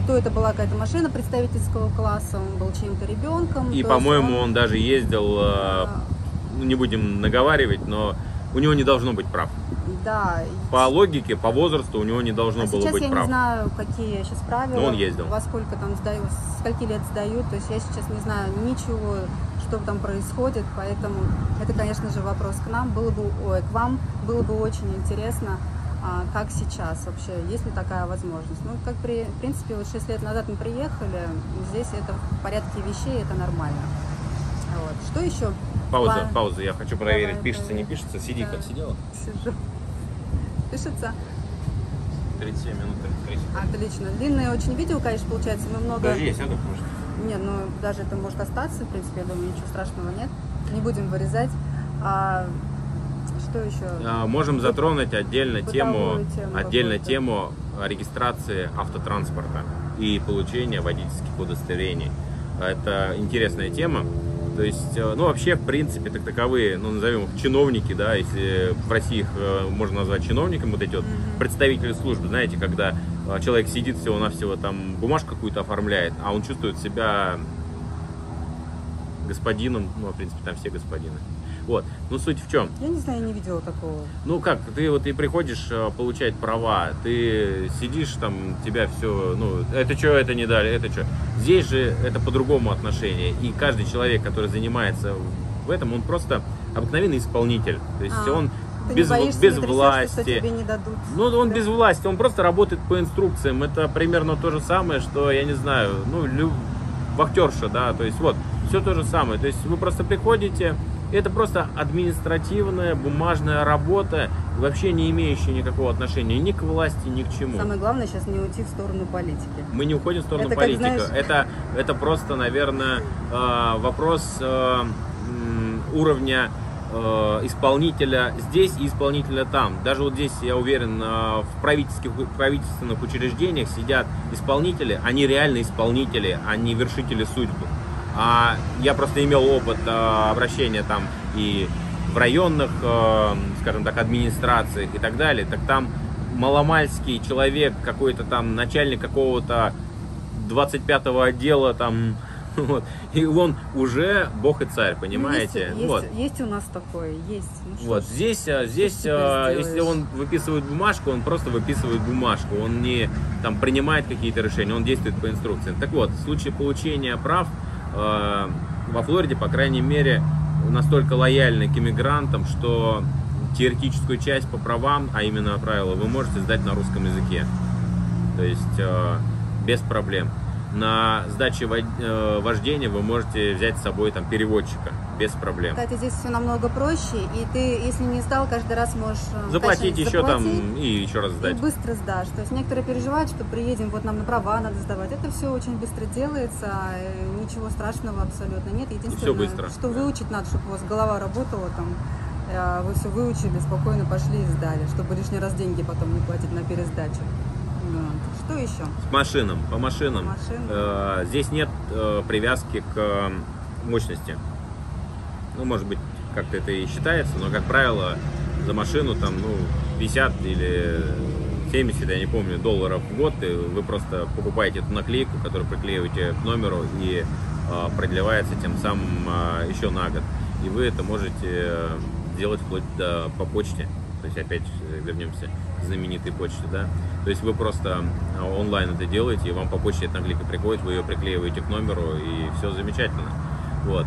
И то это была какая-то машина представительского класса, он был чьим-то ребенком. И, по-моему, он... он даже ездил, а... ну, не будем наговаривать, но у него не должно быть прав. Да. По логике, по возрасту у него не должно а было быть прав. Сейчас я не знаю, какие сейчас правила. Но он ездил. Во сколько там сдаю, скольки лет сдают. То есть я сейчас не знаю ничего, что там происходит. Поэтому это, конечно же, вопрос к нам. Было бы, ой, к вам было бы очень интересно как сейчас вообще, есть ли такая возможность. Ну, как при, в принципе, вот 6 лет назад мы приехали, здесь это в порядке вещей, это нормально. Вот. Что еще? Пауза, По... пауза, я хочу проверить, Давай, пишется, проверь. не пишется, сиди, да. как сидела? Сижу. Пишется? 37 минут 33 Отлично. Длинное очень видео, конечно, получается, мы много... Даже есть, это может? Нет, ну даже это может остаться, в принципе, я думаю, ничего страшного нет. Не будем вырезать. А, что еще? А, можем затронуть отдельно тему, тему отдельно тему регистрации автотранспорта и получения водительских удостоверений. Это интересная тема. То есть, э, ну, вообще, в принципе, так таковые, ну, назовем их чиновники, да, если в России их э, можно назвать чиновником, вот эти вот представители службы, знаете, когда э, человек сидит всего-навсего там бумажку какую-то оформляет, а он чувствует себя господином, ну, в принципе, там все господины. Вот. Ну, суть в чем? Я не знаю, я не видела такого. Ну, как, ты вот и приходишь э, получать права, ты сидишь там, тебя все, ну, это что, это не дали, это что. Здесь же это по-другому отношение. И каждый человек, который занимается в этом, он просто обыкновенный исполнитель. То есть а. он без, боишься, без не власти. Не дадут. Ну, он да. без власти, он просто работает по инструкциям. Это примерно то же самое, что, я не знаю, ну, лю... вахтерша, да, то есть вот, все то же самое. То есть вы просто приходите, это просто административная, бумажная работа, вообще не имеющая никакого отношения ни к власти, ни к чему. Самое главное сейчас не уйти в сторону политики. Мы не уходим в сторону это политики. Знаешь... Это, это просто, наверное, э, вопрос э, уровня э, исполнителя здесь и исполнителя там. Даже вот здесь, я уверен, в правительских, правительственных учреждениях сидят исполнители, они реально исполнители, а не вершители судьбы. А я просто имел опыт а, обращения там и в районных, а, скажем так, администрациях и так далее. Так там маломальский человек, какой-то там начальник какого-то 25-го отдела там вот. И он уже бог и царь, понимаете? Есть, вот. есть, у нас такое, есть. Ну, вот здесь, а, здесь, а, если он выписывает бумажку, он просто выписывает бумажку, он не там принимает какие-то решения, он действует по инструкциям. Так вот, в случае получения прав во Флориде, по крайней мере, настолько лояльны к иммигрантам, что теоретическую часть по правам, а именно правила, вы можете сдать на русском языке. То есть э, без проблем. На сдаче э, вождения вы можете взять с собой там переводчика. Без проблем. Кстати, здесь все намного проще, и ты, если не сдал, каждый раз можешь э, Заплатить точнее, еще там и еще раз и сдать. быстро сдашь. То есть некоторые переживают, что приедем, вот нам на права надо сдавать. Это все очень быстро делается, э, ничего страшного абсолютно нет. Единственное, быстро, что да. выучить надо, чтобы у вас голова работала там, э, вы все выучили, спокойно пошли и сдали, чтобы лишний раз деньги потом не платить на пересдачу. Вот. Что еще? С машинам, по машинам. Машин. Здесь нет привязки к мощности. Ну, может быть, как-то это и считается, но, как правило, за машину там, ну, 50 или 70, я не помню, долларов в год, и вы просто покупаете эту наклейку, которую приклеиваете к номеру и э, продлевается тем самым э, еще на год. И вы это можете делать вплоть до по почте. То есть опять вернемся к знаменитой почте, да. То есть вы просто э, онлайн это делаете, и вам по почте эта наклейка приходит, вы ее приклеиваете к номеру, и все замечательно. Вот.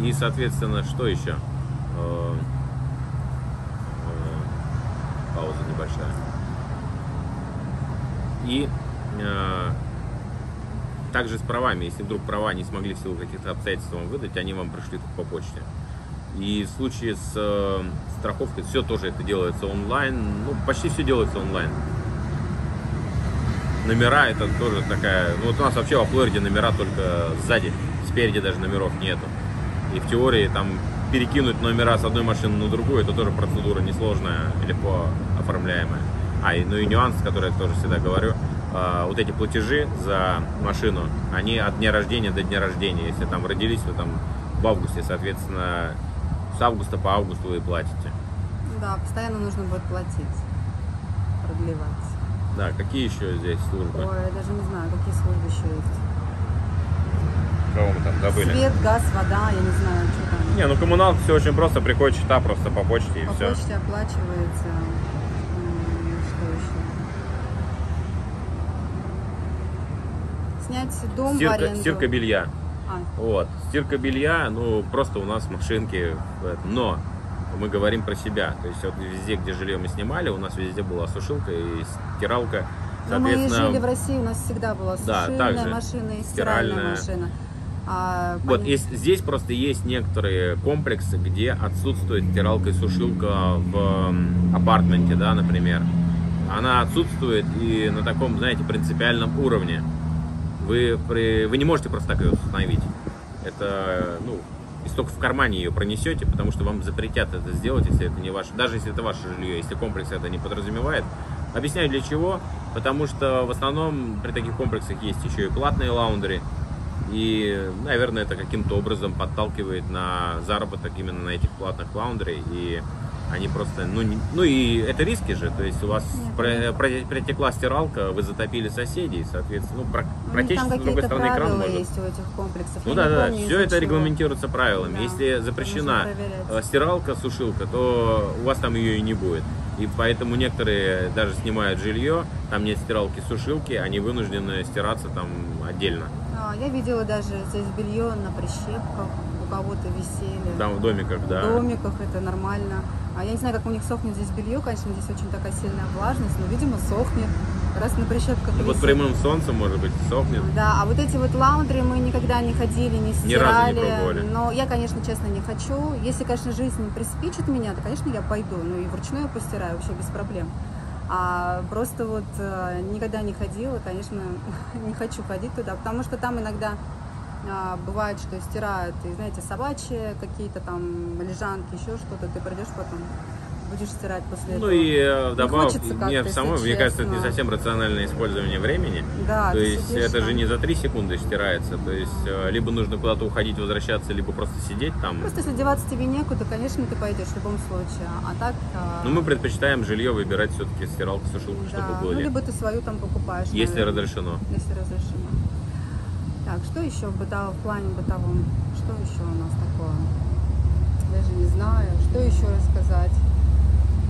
И, соответственно, что еще? Э, э, Пауза небольшая. И э, также с правами, если вдруг права не смогли в силу каких-то обстоятельств вам выдать, они вам пришли по почте. И в случае с страховкой все тоже это делается онлайн. Ну, почти все делается онлайн. Номера это тоже такая... Ну, вот у нас вообще во Флориде номера только сзади. Спереди даже номеров нету. И в теории там перекинуть номера с одной машины на другую, это тоже процедура несложная, легко оформляемая. А, ну и нюанс, который я тоже всегда говорю, а, вот эти платежи за машину, они от дня рождения до дня рождения. Если там родились вы там в августе, соответственно, с августа по август вы и платите. Да, постоянно нужно будет платить, продлевать. Да, какие еще здесь службы? Ой, я даже не знаю, какие службы еще есть. Кого мы там забыли? Свет, газ, вода, я не знаю, что там. Не, ну коммуналка все очень просто, приходит счета просто по почте и По все. почте оплачивается. Что еще? Снять дом в Стирка, аренду. стирка белья. А, Вот. Стирка белья, ну, просто у нас машинки. в. Но мы говорим про себя. То есть вот везде, где жилье мы снимали, у нас везде была сушилка и стиралка. но мы Соответственно, жили в России, у нас всегда была Да, сушильная также машина и стиральная, стиральная. машина. А, Вот, и здесь просто есть некоторые комплексы, где отсутствует стиралка и сушилка в апартменте, да, например. Она отсутствует и на таком, знаете, принципиальном уровне. Вы, при- вы не можете просто так ее установить. Это, ну, если только в кармане ее пронесете, потому что вам запретят это сделать, если это не ваше, даже если это ваше жилье, если комплекс это не подразумевает. Объясняю для чего, потому что в основном при таких комплексах есть еще и платные лаундри, и, наверное, это каким-то образом подталкивает на заработок именно на этих платных лаундри. И они просто, ну, не- ну и это риски же. То есть у вас про- про- протекла стиралка, вы затопили соседей, соответственно, ну, про- протечь с другой стороны экран может. есть у этих комплексов. Ну Я да, да, помню, все это чего. регламентируется правилами. Да, Если запрещена э, стиралка, сушилка, то у вас там ее и не будет. И поэтому некоторые даже снимают жилье, там нет стиралки, сушилки, они вынуждены стираться там отдельно. А, я видела даже здесь белье на прищепках, у кого-то висели. Там в домиках, да. В домиках это нормально. А я не знаю, как у них сохнет здесь белье, конечно, здесь очень такая сильная влажность, но, видимо, сохнет. Раз на прищепках Ну, Вот прямым солнцем, может быть, сохнет. Да, а вот эти вот лаундри мы никогда не ходили, не Ни разу не стирали. пробовали. но я, конечно, честно, не хочу. Если, конечно, жизнь приспичит меня, то, конечно, я пойду. Ну и вручную постираю вообще без проблем. А просто вот э, никогда не ходила, конечно, не хочу ходить туда, потому что там иногда а, бывает, что стирают, и, знаете, собачьи какие-то там лежанки, еще что-то, ты придешь потом, будешь стирать после Ну этого. и э, вдобавок, хочется мне самой, мне кажется, это не совсем рациональное использование времени. Да, То есть сидишь это же не за 3 секунды стирается. То есть э, либо нужно куда-то уходить, возвращаться, либо просто сидеть там. Просто если деваться тебе некуда, конечно, ты пойдешь в любом случае. А так... а, Но мы предпочитаем жилье выбирать все-таки стиралку, сушилку, да, чтобы ну, были. либо ты свою там покупаешь. Если наверное, разрешено. Если разрешено. Так, что еще в, бытовом, в плане бытовом? Что еще у нас такое? Даже не знаю. Что еще рассказать?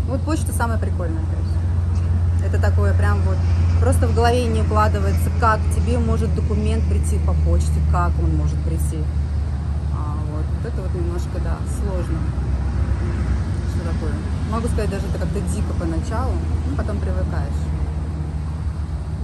Вот почта самая прикольная, конечно. Это такое прям вот просто в голове не укладывается, как тебе может документ прийти по почте, как он может прийти. А, вот, вот это вот немножко, да, сложно. Что такое? Могу сказать, даже это как-то дико поначалу, ну, потом привыкаешь.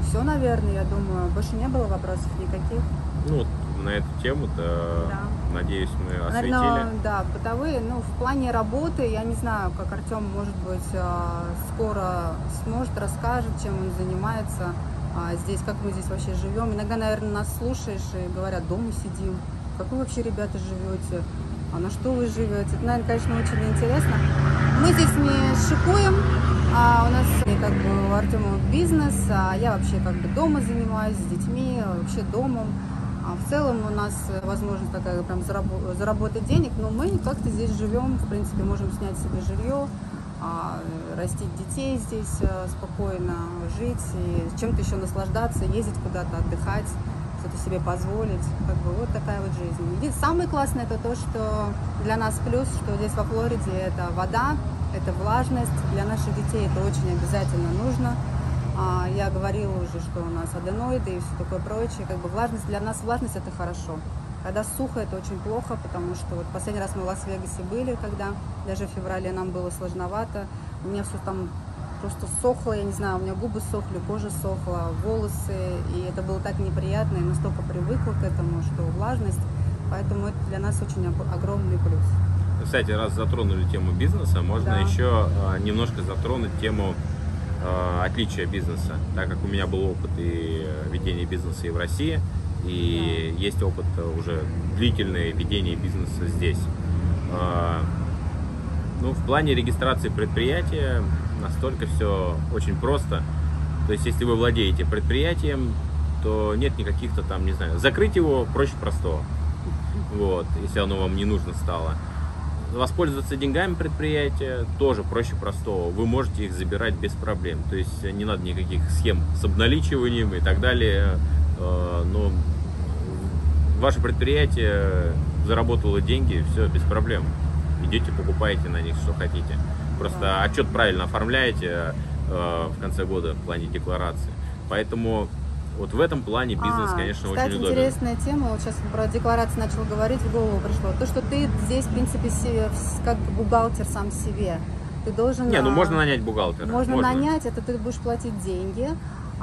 Все, наверное, я думаю. Больше не было вопросов никаких. Ну, на эту тему-то, Да. надеюсь, мы осветили. Наверное, да, бытовые. Ну, в плане работы, я не знаю, как Артем, может быть, а, скоро сможет, расскажет, чем он занимается а, здесь, как мы здесь вообще живем. Иногда, наверное, нас слушаешь и говорят, дома сидим. Как вы вообще, ребята, живете? А на что вы живете? Это, наверное, конечно, очень интересно. Мы здесь не шикуем, а у нас как бы у Артема бизнес, а я вообще как бы дома занимаюсь с детьми, вообще домом. А в целом у нас э, возможность такая прям зарабо- заработать денег, но мы как-то здесь живем, в принципе, можем снять себе жилье, а, э, растить детей здесь э, спокойно, жить и чем-то еще наслаждаться, ездить куда-то отдыхать, что-то себе позволить. Как бы вот такая вот жизнь. И самое классное это то, что для нас плюс, что здесь во Флориде это вода, это влажность. Для наших детей это очень обязательно нужно. А, я говорила уже, что у нас аденоиды и все такое прочее. Как бы влажность для нас влажность это хорошо. Когда сухо, это очень плохо, потому что вот последний раз мы в Лас-Вегасе были, когда даже в феврале нам было сложновато. У меня все там просто сохло, я не знаю, у меня губы сохли, кожа сохла, волосы, и это было так неприятно, и настолько привыкла к этому, что влажность, поэтому это для нас очень огромный плюс. Кстати, раз затронули тему бизнеса, можно Да. еще а, немножко затронуть тему а, отличия бизнеса, так как у меня был опыт и э, ведения бизнеса и в России, и есть опыт э, уже длительное ведение бизнеса здесь. Ну, в плане регистрации предприятия настолько все очень просто. То есть, если вы владеете предприятием, то нет никаких-то там, не знаю, закрыть его проще простого. Вот, если оно вам не нужно стало. Воспользоваться деньгами предприятия тоже проще простого. Вы можете их забирать без проблем. То есть не надо никаких схем с обналичиванием и так далее. Э, Но ваше предприятие заработало деньги, все без проблем. Идете, покупаете на них, что хотите. Просто отчет правильно оформляете э, в конце года в плане декларации. Поэтому вот в этом плане бизнес, А, конечно, кстати, очень удобен. интересная тема. Вот сейчас про декларации начал говорить, в голову пришло. То, что ты здесь, в принципе, се- в- как бухгалтер сам себе. Ты должен... Не, ну а, можно нанять бухгалтера. Можно, нанять, это ты будешь платить деньги.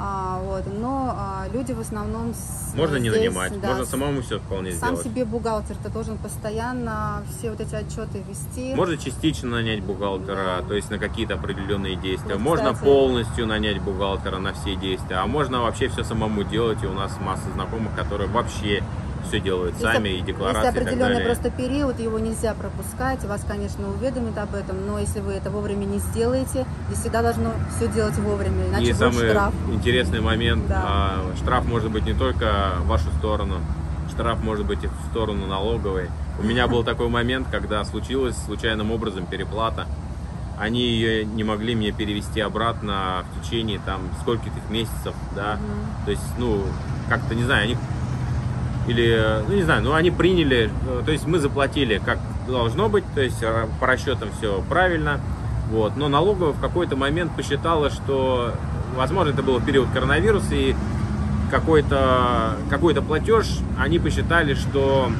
А, вот, но а, люди в основном с- Можно не здесь, нанимать, да, можно самому все вполне сам сделать. себе бухгалтер, ты должен постоянно все вот эти отчеты вести. Можно частично нанять бухгалтера, Да. то есть на какие-то определенные действия. Вот, можно кстати. полностью нанять бухгалтера на все действия, а можно вообще все самому делать. И у нас масса знакомых, которые вообще все делают Есть сами, и декларации Есть и так определенный далее. просто период, его нельзя пропускать, вас, конечно, уведомят об этом, но если вы это вовремя не сделаете, вы всегда должны все делать вовремя, иначе И самый штраф. интересный момент, Да. а, штраф может быть не только в вашу сторону, штраф может быть и в сторону налоговой. У меня был такой момент, когда случилась случайным образом переплата. Они ее не могли мне перевести обратно в течение там скольких месяцев, да. Мгм. То есть, ну, как-то, не знаю, они или, ну, не знаю, ну, они приняли, э, то есть мы заплатили как должно быть, то есть э, по расчетам все правильно, вот, но налоговая в какой-то момент посчитала, что, возможно, это был период коронавируса, и какой-то какой платеж они посчитали, что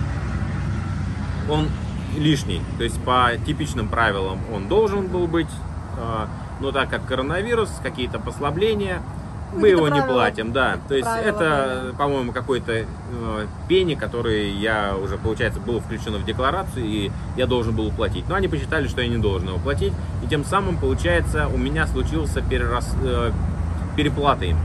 он лишний, то есть по типичным правилам он должен был быть, э, но так как коронавирус, какие-то послабления, мы его какие-то не платим, да. То есть правила, это, по-моему, какой-то э, пени, который я уже, получается, было включено в декларацию, и я должен был уплатить. Но они посчитали, что я не должен его платить, и тем самым, получается, у меня случился перерас, э, переплата им.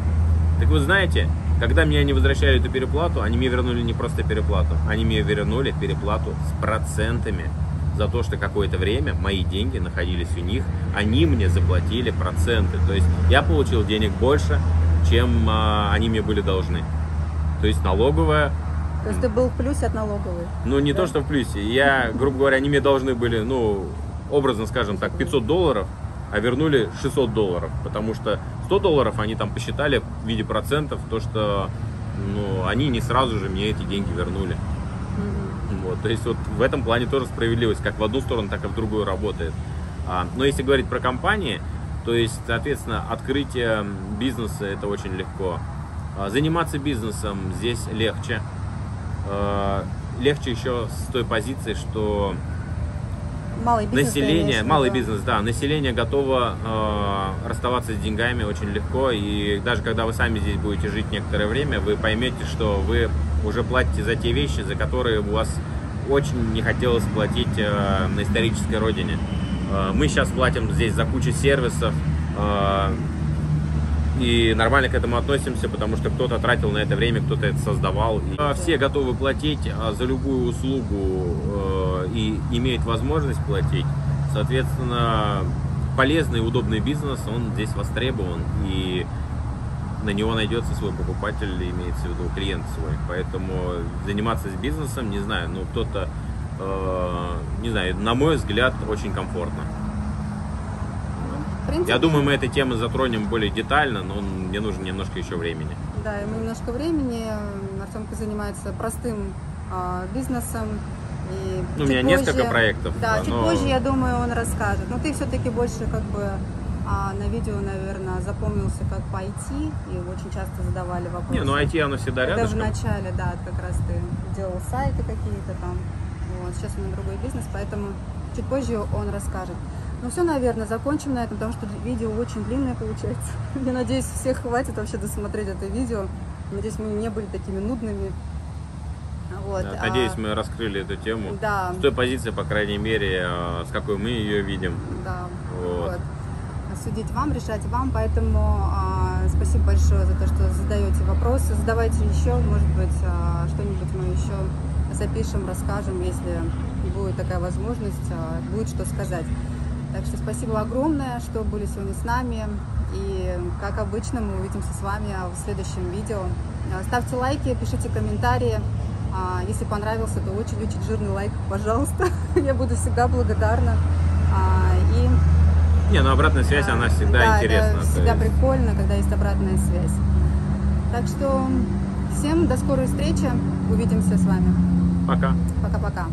Так вы знаете, когда мне они возвращали эту переплату, они мне вернули не просто переплату, они мне вернули переплату с процентами за то, что какое-то время мои деньги находились у них, они мне заплатили проценты. То есть я получил денег больше, чем а, они мне были должны. То есть налоговая, То есть ты был в плюсе от налоговой. ну не Да. то, что в плюсе, я, грубо говоря, они мне должны были, ну, образно скажем так, 500 долларов, а вернули 600 долларов, потому что 100 долларов они там посчитали в виде процентов, то, что ну, они не сразу же мне эти деньги вернули. То есть вот в этом плане тоже справедливость, как в одну сторону, так и в другую работает. А, но если говорить про компании, то есть, соответственно, открытие бизнеса это очень легко. А, заниматься бизнесом здесь легче. А, легче еще с той позиции, что малый бизнес. население, малый бизнес, да, население готово э, расставаться с деньгами очень легко, и даже когда вы сами здесь будете жить некоторое время, вы поймете, что вы уже платите за те вещи, за которые у вас очень не хотелось платить э, на исторической родине. Э, мы сейчас платим здесь за кучу сервисов, э, и нормально к этому относимся, потому что кто-то тратил на это время, кто-то это создавал. И, все готовы платить а, за любую услугу и имеют возможность платить. Соответственно, полезный и удобный бизнес, он здесь востребован. И на него найдется свой покупатель, имеется в виду клиент свой. Поэтому заниматься с бизнесом, не знаю, ну кто-то, э, не знаю, на мой взгляд, очень комфортно. В принципе, Я думаю, мы этой темы затронем более детально, но мне нужно немножко еще времени. Да, ему немножко времени. Артемка занимается простым а, бизнесом. И Ну, у меня несколько проектов, Да, да, чуть но- позже, я думаю, он расскажет. Но ты все-таки больше как бы а, на видео, наверное, запомнился как по IT, и очень часто задавали вопросы. Не, ну IT оно всегда Это в рядышком. начале, да, как раз ты делал сайты какие-то там. Вот, сейчас у него другой бизнес, поэтому чуть позже он расскажет. Ну все, наверное, закончим на этом, потому что видео очень длинное получается. Я надеюсь, всех хватит вообще досмотреть это видео. Надеюсь, мы не были такими нудными. Вот. Да, а, Надеюсь, мы раскрыли эту тему. Да, С той позиции, по крайней мере, э, с какой мы ее видим. да. Вот. Вот. Судить вам, решать вам, поэтому а, спасибо большое за то, что задаете вопросы. Задавайте еще, может быть, а, что-нибудь мы еще запишем, расскажем, если будет такая возможность, а, будет что сказать. Так что спасибо огромное, что были сегодня с нами. И, как обычно, мы увидимся с вами в следующем видео. Ставьте лайки, пишите комментарии. Если понравился, то очень-очень жирный лайк, пожалуйста. Я буду всегда благодарна. И Не, ну обратная связь, она всегда да, интересна. Это то всегда есть. прикольно, когда есть обратная связь. Так что всем до скорой встречи. Увидимся с вами. Пока. Пока-пока.